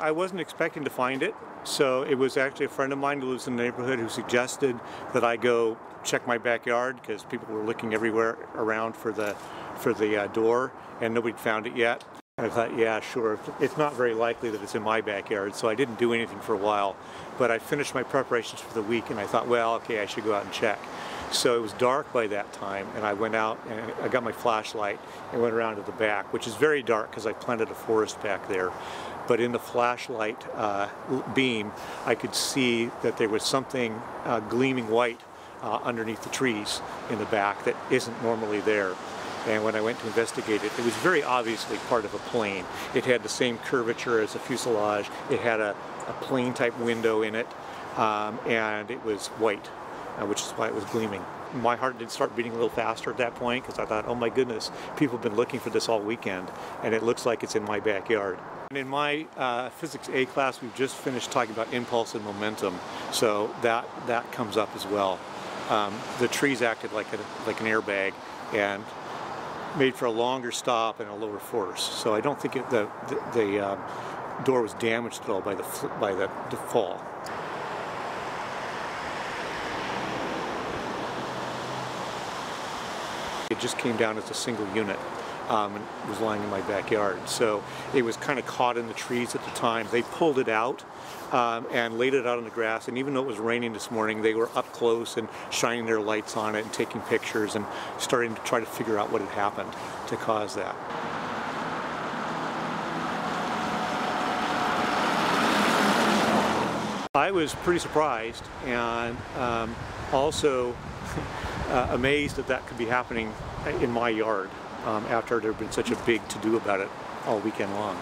I wasn't expecting to find it, so it was actually a friend of mine who lives in the neighborhood who suggested that I go check my backyard because people were looking everywhere around for the for the uh, door and nobody found it yet. I thought, yeah, sure. It's not very likely that it's in my backyard, so I didn't do anything for a while. But I finished my preparations for the week and I thought, well, okay, I should go out and check. So it was dark by that time, and I went out and I got my flashlight and went around to the back, which is very dark because I planted a forest back there. But in the flashlight uh, beam, I could see that there was something uh, gleaming white uh, underneath the trees in the back that isn't normally there. And when I went to investigate it, it was very obviously part of a plane. It had the same curvature as a fuselage. It had a, a plane type window in it, um, and it was white uh, which is why it was gleaming. My heart did start beating a little faster at that point because I thought, oh my goodness, people have been looking for this all weekend, and it looks like it's in my backyard. And in my uh, physics A class, we've just finished talking about impulse and momentum, so that that comes up as well. Um, the trees acted like a, like an airbag and made for a longer stop and a lower force. So I don't think it, the the, the uh, door was damaged at all by the by the, the fall. It just came down as a single unit um, and was lying in my backyard. So it was kind of caught in the trees at the time. They pulled it out um, and laid it out on the grass. And even though it was raining this morning, they were up close and shining their lights on it and taking pictures and starting to try to figure out what had happened to cause that. I was pretty surprised and um, also uh, amazed that that could be happening in my yard um, after there had been such a big to-do about it all weekend long.